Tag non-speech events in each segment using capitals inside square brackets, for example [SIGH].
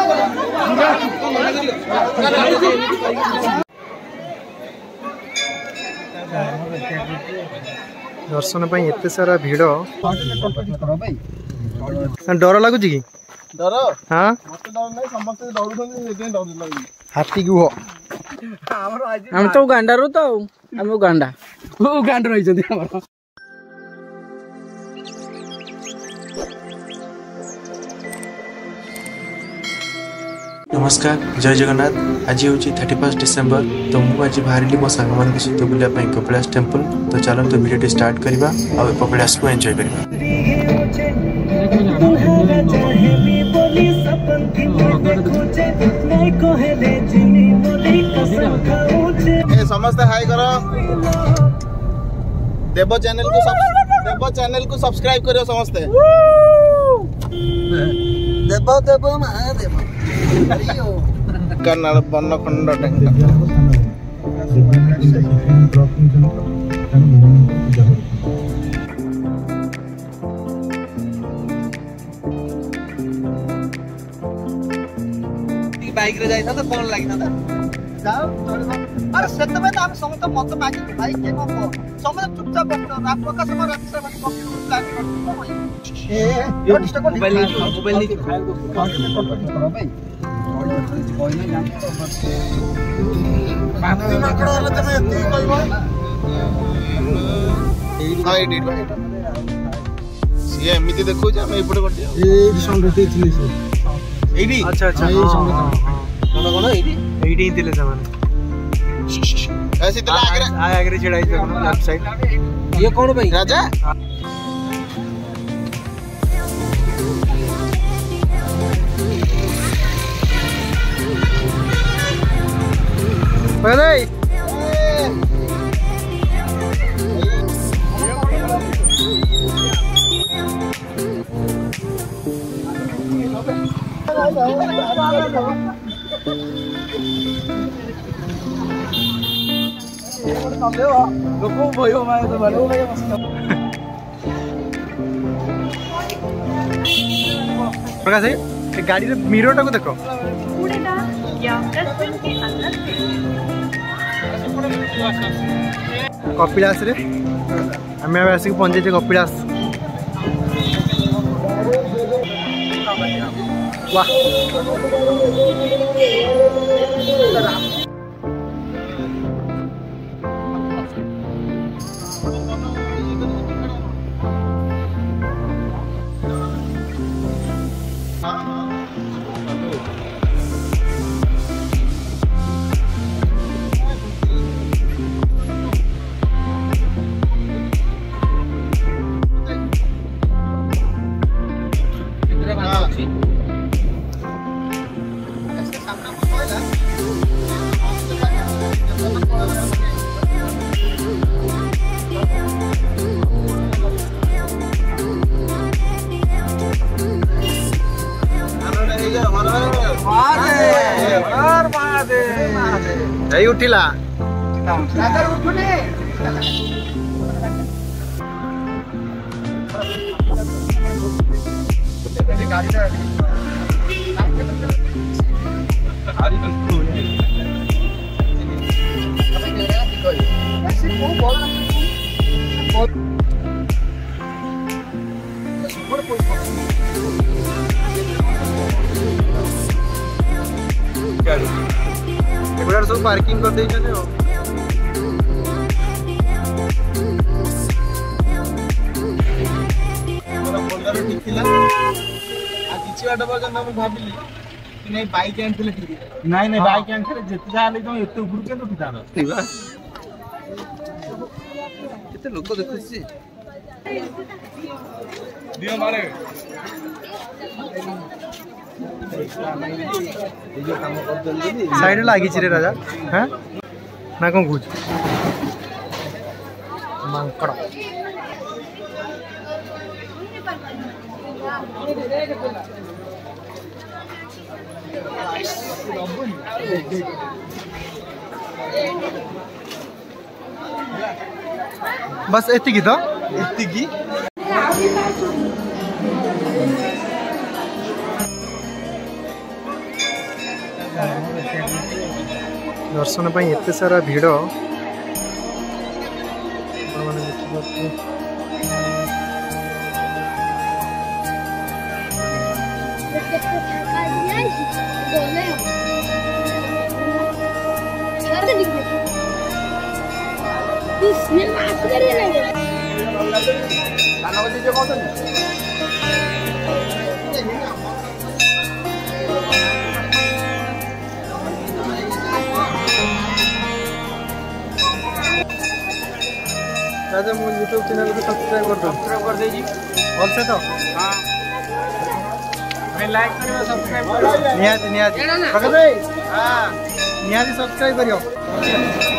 ଦର୍ଶନ ପାଇଁ ଏତେ ସାରା ଭିଡ଼ ଡର ଲାଗୁଛି କି ହାତୀ ଗୁହ ଆମେ ତ ଉଗାଣ୍ଡାରୁ ତ ଆଉ ଆମେ ଉଗାଣ୍ଡା ଉଗାଣ୍ଡ ରହିଛନ୍ତି ଆମର नमस्कार जय जगन्नाथ आज हूँ थर्टी फास्ट डिसेम्बर तो मुझे आज बाहर मो सांग सहित बुलाई कपिलास टेम्पल तो चलो तो भिडियो स्टार्ट करवा कपिलास को एंजय कर सब्सक्राइब करो समस्ते देव देव मा अरे यो कनल बन्न खण्ड टक्क ड्राइभिङ गर्न जानु ति बाइकले जाई त बर्न जा अरे सेटबे त हामी सँग त म त बाइक चक्को समय चुपचाप गर्नु राको समय राख्छ भने चुपचाप हो ए यो निष्टको मोबाइल मोबाइल नि चलाउनु भाइ ସିଏ ଏମିତି ଦେଖଉଛି ଆମେ ଏପଟେ କଟିବା ଏଇଠି ସଂଘ ଥିଲେ ଏଇଠି ଆଚ୍ଛା ଆଚ୍ଛା ଏଇ କ'ଣ କ'ଣ ଏଇଠି ଏଇଠି ହିଁ ଥିଲେ ସେମାନେ ଆଗରେ ଛିଡ଼ା ହେଇଥିଲେ ଇଏ କ'ଣ ପାଇଁ ରାଜା Panay! Lupo ba yung mga tumalo? Lupo yung प्रकाश है गाड़ी में मिरर टाको देखो कूड़ेदार या डस्टबिन के अंदर କପିଳାସରେ ଆମେ ଏବେ ଆସିକି ପହଞ୍ଚିଛେ କପିଳାସ ୱାହ coffee. जय उठीला उठून ଏଗୁଡ଼ାକ ସବୁ ପାର୍କିଂ କରିଦେଇଛନ୍ତି ଆଉ ଥିଲା ଆସିବାଟା ପର୍ଯ୍ୟନ୍ତ ମୁଁ ଭାବିଲି ନାଇଁ ବାଇକ୍ ଆଣିଥିଲେ ଠିକ୍ ନାଇଁ ନାଇଁ ବାଇକ୍ ଆଣିଥିଲେ ଯେତେ ଯାହା ହେଲେ ତମେ ଏତେ ଉପରୁ କେମିତି ଉଠିଥାନ୍ତ କେତେ ଲୋକ ଦେଖୁଛି ଦିଅ ମାରେ ସାଇଡ୍ ଲାଗିଛି ରେ ରାଜା ହଁ ନା କ'ଣ କହୁଛୁ ମାଙ୍କଡ଼ Thank you. बस यतिकी त यतिकी ଦର୍ଶନ ପାଇଁ ଏତେ ସାରା ଭିଡ଼ दादा मो यूट्यूब चैनल को सब्सक्राइब कर दो सब्सक्राइब कर देजी बोल से तो हां मैं लाइक करियो सब्सक्राइब करियो नियाज नियाज भगत भाई हां नियाज सब्सक्राइब करियो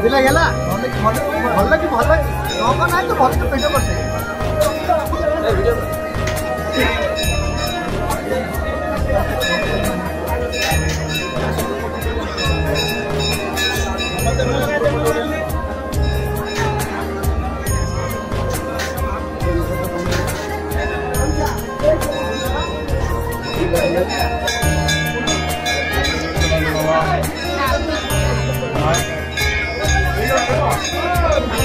ବୁଝିଲା ହେଲା ଭଲ କି ଭଲ ନବ ନାହିଁ ତ ଭଲ ପେଟ କରିଥାଏ Yeah.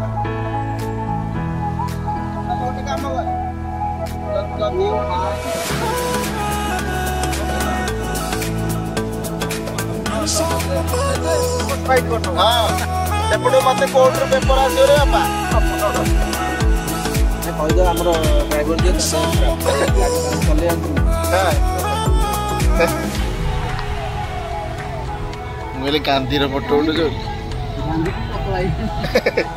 ସେପଟୁ ମତେ କୋର୍ଟରୁ ପେପର ଆସିବ ରେ ବାପା କହିଦେବ ଆମର ଡ୍ରାଇଭର ଯିଏ ଚଲେଇବାକୁ ମୁଁ କହିଲି ଗାନ୍ଧୀର ଫଟୋ ଗୋଟେ ଯୋଉ ଗାନ୍ଧୀ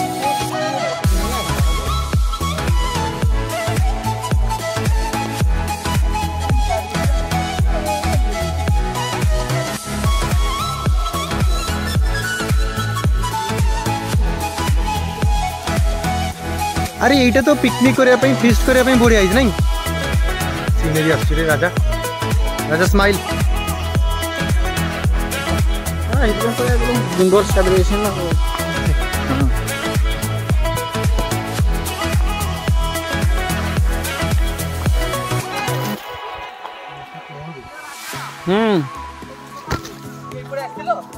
अरे यही तो पिकनिक करने फिस्ट करने बढ़िया है नहींनेरी आस राजा राजा स्माइल हाँ, तो हाँ।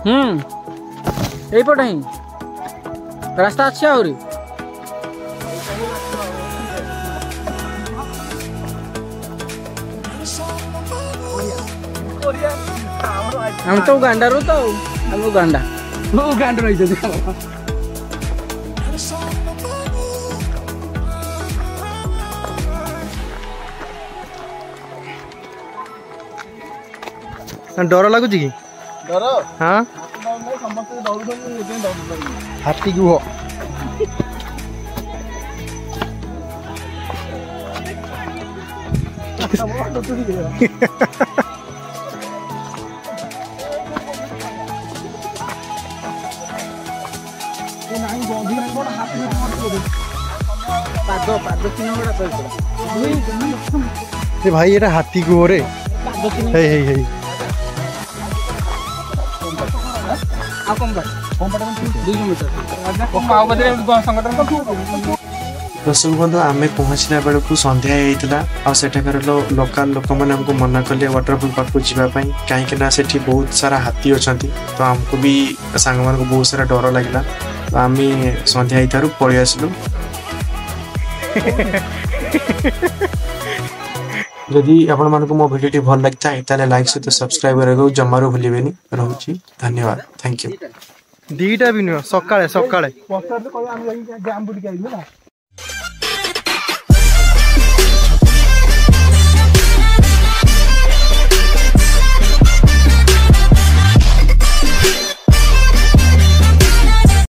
हम्म हम्म रास्ता अच्छा आ रही Ang to ganda ro to. Ang ganda. Ang oh, ganda ro ito. Ang doro lagu jigi. Doro? Ha? Hati juga. [LAUGHS] Hahaha. ये भाई ये हाथी को रे दर्शक बंधु आम पहुँचला बेलू सन्ध्या आठकर लोकाल लोक मैंने मना कले व्टरफल पाक जावाई कहीं से बहुत सारा हाथी अच्छा तो आमको भी सांग बहुत सारा डर लगला আমি সন্ধ্যা ହେଇଠାରୁ ପଳେଇ ଆସିଲୁ ଯଦି ଆପଣମାନଙ୍କୁ ମୋ ଭିଡ଼ିଓଟି ଭଲ ଲାଗିଥାଏ ତାହେଲେ ଲାଇକ୍ ସହିତ ସବସ୍କ୍ରାଇବ୍ କରିବାକୁ ଜମାରୁ ଭୁଲିବେନି ରହୁଛି ଧନ୍ୟବାଦ ଥ୍ୟାଙ୍କ ୟୁ ଦୁଇଟା ବି ନୁହଁ ସକାଳେ ସକାଳେ